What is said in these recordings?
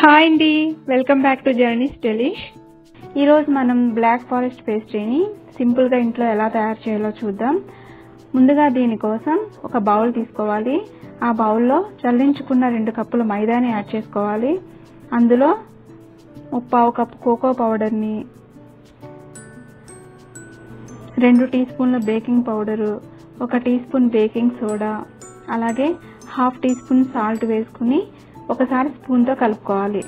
Hi అండి. Welcome back to Journeys Delish ఈరోజు మనం బ్లాక్ ఫారెస్ట్ పేస్ట్రీని సింపుల్గా ఇంట్లో ఎలా తయారు చేయాలో చూద్దాం. ముందుగా దీనికోసం ఒక బౌల్ తీసుకోవాలి. ఆ బౌల్లో చల్లించుకున్న రెండు కప్పుల మైదాని యాడ్ చేసుకోవాలి. అందులో పావు కప్పు కోకో పౌడర్ని రెండు టీ స్పూన్ల బేకింగ్ పౌడరు ఒక టీ స్పూన్ బేకింగ్ సోడా అలాగే హాఫ్ టీ స్పూన్ సాల్ట్ వేసుకుని ఒకసారి స్పూన్తో కలుపుకోవాలి.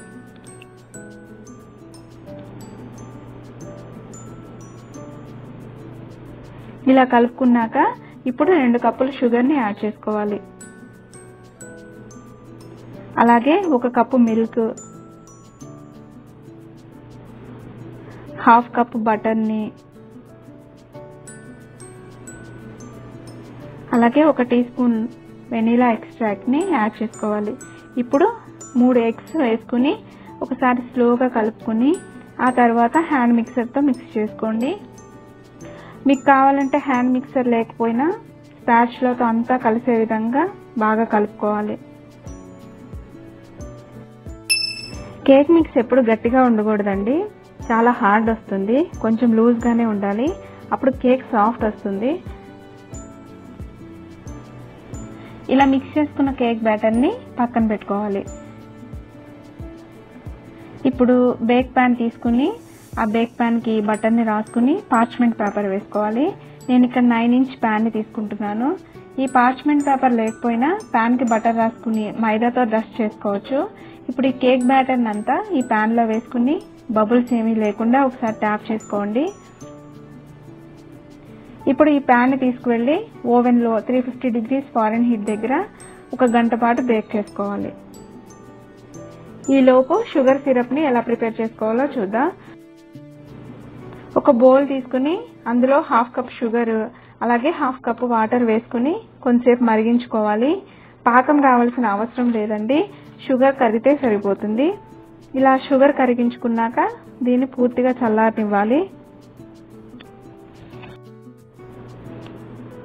ఇలా కలుపుకున్నాక ఇప్పుడు రెండు కప్పులు షుగర్ని యాడ్ చేసుకోవాలి. అలాగే ఒక కప్పు మిల్క్ హాఫ్ కప్పు బటర్ని అలాగే ఒక టీ స్పూన్ వెనీలా ఎక్స్ట్రాక్ట్ని యాడ్ చేసుకోవాలి. ఇప్పుడు మూడు ఎగ్స్ వేసుకుని ఒకసారి స్లోగా కలుపుకొని ఆ తర్వాత హ్యాండ్ మిక్సర్తో మిక్స్ చేసుకోండి. మీకు కావాలంటే హ్యాండ్ మిక్సర్ లేకపోయినా స్పాచ్లతో అంతా కలిసే విధంగా బాగా కలుపుకోవాలి. కేక్ మిక్స్ ఎప్పుడు గట్టిగా ఉండకూడదండి. చాలా హార్డ్ వస్తుంది. కొంచెం లూజ్గానే ఉండాలి. అప్పుడు కేక్ సాఫ్ట్ వస్తుంది. ఇలా మిక్స్ చేసుకున్న కేక్ బ్యాటర్ని పక్కన పెట్టుకోవాలి. ఇప్పుడు బేక్ ప్యాన్ తీసుకుని ఆ బేక్ ప్యాన్కి బటర్ని రాసుకుని పార్చ్మెంట్ పేపర్ వేసుకోవాలి. నేను ఇక్కడ నైన్ ఇంచ్ ప్యాన్ని తీసుకుంటున్నాను. ఈ పార్చ్మెంట్ పేపర్ లేకపోయినా ప్యాన్కి బటర్ రాసుకుని మైదాతో డస్ట్ చేసుకోవచ్చు. ఇప్పుడు ఈ కేక్ బ్యాటర్ని అంతా ఈ ప్యాన్లో వేసుకుని బబుల్స్ ఏమీ లేకుండా ఒకసారి ట్యాప్ చేసుకోండి. ఇప్పుడు ఈ ప్యాన్ని తీసుకువెళ్ళి ఓవెన్లో three fifty degrees Fahrenheit దగ్గర ఒక గంట పాటు బేక్ చేసుకోవాలి. ఈలోపు షుగర్ సిరప్ని ఎలా ప్రిపేర్ చేసుకోవాలో చూద్దాం. ఒక బౌల్ తీసుకుని అందులో హాఫ్ కప్ షుగర్ అలాగే హాఫ్ కప్ వాటర్ వేసుకుని కొంచెంసేపు మరిగించుకోవాలి. పాకం రావాల్సిన అవసరం లేదండి. షుగర్ కరిగితే సరిపోతుంది. ఇలా షుగర్ కరిగించుకున్నాక దీన్ని పూర్తిగా చల్లారనివ్వాలి.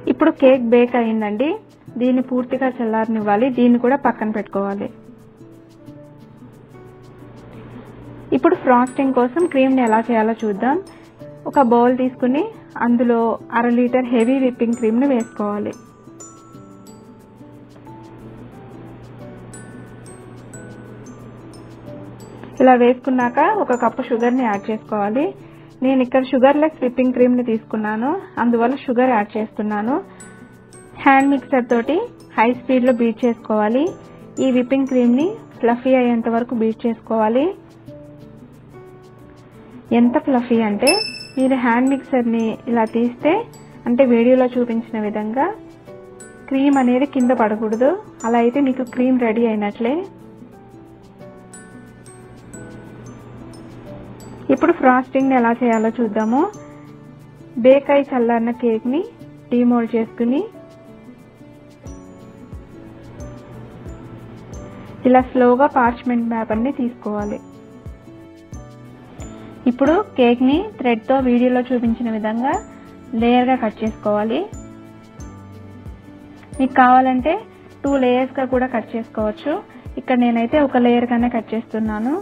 ఇప్పుడు కేక్ బేక్ అయిందండి. దీన్ని పూర్తిగా చల్లారనివ్వాలి. దీన్ని కూడా పక్కన పెట్టుకోవాలి. ఇప్పుడు ఫ్రాస్టింగ్ కోసం క్రీమ్ని ఎలా చేయాలో చూద్దాం. ఒక బౌల్ తీసుకుని అందులో అర లీటర్ హెవీ విప్పింగ్ క్రీమ్ని వేసుకోవాలి. ఇలా వేసుకున్నాక ఒక కప్పు షుగర్ని యాడ్ చేసుకోవాలి. నేను ఇక్కడ షుగర్ లెస్ విప్పింగ్ క్రీమ్ని తీసుకున్నాను. అందువల్ల షుగర్ యాడ్ చేస్తున్నాను. హ్యాండ్ మిక్సర్ తోటి హై స్పీడ్లో బీట్ చేసుకోవాలి. ఈ విప్పింగ్ క్రీమ్ని ఫ్లఫీ అయ్యేంత వరకు బీట్ చేసుకోవాలి. ఎంత ఫ్లఫీ అంటే మీరు హ్యాండ్ మిక్సర్ని ఇలా తీస్తే అంటే వీడియోలో చూపించిన విధంగా క్రీమ్ అనేది కింద పడకూడదు. అలా అయితే మీకు క్రీమ్ రెడీ అయినట్లే. ఇప్పుడు ఫ్రాస్టింగ్ని ఎలా చేయాలో చూద్దాము. బేక్ అయి చల్లారిన కేక్ని డీమోల్డ్ చేసుకుని ఇలా స్లోగా పార్చ్మెంట్ పేపర్ని తీసుకోవాలి. ఇప్పుడు కేక్ని థ్రెడ్తో వీడియోలో చూపించిన విధంగా లేయర్గా కట్ చేసుకోవాలి. మీకు కావాలంటే టూ లేయర్స్గా కూడా కట్ చేసుకోవచ్చు. ఇక్కడ నేనైతే ఒక లేయర్గానే కట్ చేస్తున్నాను.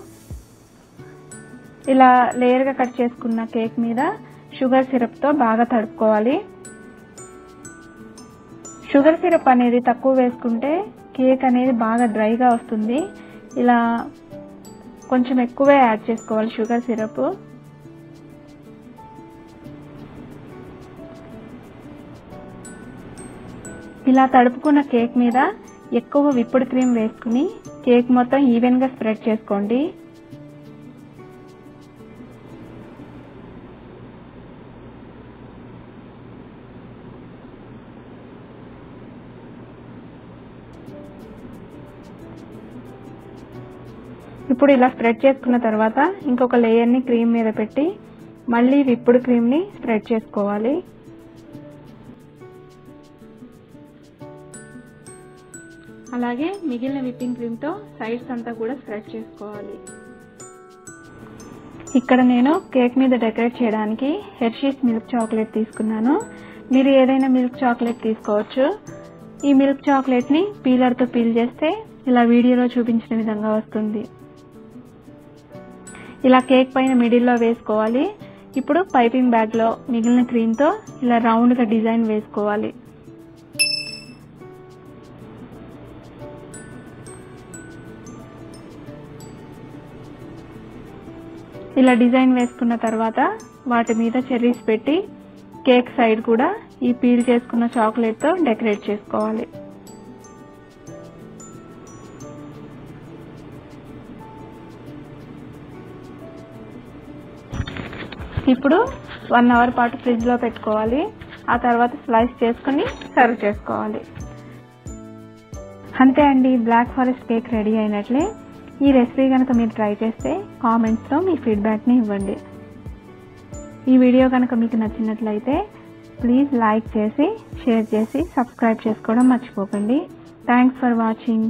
ఇలా లేయర్గా కట్ చేసుకున్న కేక్ మీద షుగర్ సిరప్తో బాగా తడుపుకోవాలి. షుగర్ సిరప్ అనేది తక్కువ వేసుకుంటే కేక్ అనేది బాగా డ్రైగా వస్తుంది. ఇలా కొంచెం ఎక్కువే యాడ్ చేసుకోవాలి షుగర్ సిరప్ ఇలా తడుపుకున్న కేక్ మీద ఎక్కువ విప్పుడు క్రీమ్ వేసుకుని కేక్ మొత్తం ఈవెన్గా స్ప్రెడ్ చేసుకోండి. ఇప్పుడు ఇలా స్ప్రెడ్ చేసుకున్న తర్వాత ఇంకొక లేయర్ని క్రీమ్ మీద పెట్టి మళ్ళీ విప్పుడు క్రీమ్ని స్ప్రెడ్ చేసుకోవాలి. అలాగే మిగిలిన విప్పింగ్ క్రీమ్తో సైడ్స్ అంతా కూడా స్ప్రెడ్ చేసుకోవాలి. ఇక్కడ నేను కేక్ మీద డెకరేట్ చేయడానికి హెర్షీస్ మిల్క్ చాక్లెట్ తీసుకున్నాను. మీరు ఏదైనా మిల్క్ చాక్లెట్ తీసుకోవచ్చు. ఈ మిల్క్ చాక్లెట్ని పీలర్తో పీల్ చేస్తే ఇలా వీడియోలో చూపించిన విధంగా వస్తుంది. ఇలా కేక్ పైన మిడిల్లో వేసుకోవాలి. ఇప్పుడు పైపింగ్ బ్యాగ్లో మిగిలిన క్రీమ్తో ఇలా రౌండ్గా డిజైన్ వేసుకోవాలి. ఇలా డిజైన్ వేసుకున్న తర్వాత వాటి మీద చెర్రీస్ పెట్టి కేక్ సైడ్ కూడా ఈ పీల్ చేసుకున్న చాక్లెట్తో డెకరేట్ చేసుకోవాలి. ఇప్పుడు వన్ అవర్ పాటు ఫ్రిడ్జ్లో పెట్టుకోవాలి. ఆ తర్వాత స్లైస్ చేసుకుని సర్వ్ చేసుకోవాలి. అంతే అండి బ్లాక్ ఫారెస్ట్ కేక్ రెడీ అయినట్లే. ఈ రెసిపీ కనుక మీరు ట్రై చేస్తే కామెంట్స్లో మీ ఫీడ్బ్యాక్ని ఇవ్వండి. ఈ వీడియో కనుక మీకు నచ్చినట్లయితే ప్లీజ్ లైక్ చేసి షేర్ చేసి సబ్స్క్రైబ్ చేసుకోవడం మర్చిపోకండి. Thanks for watching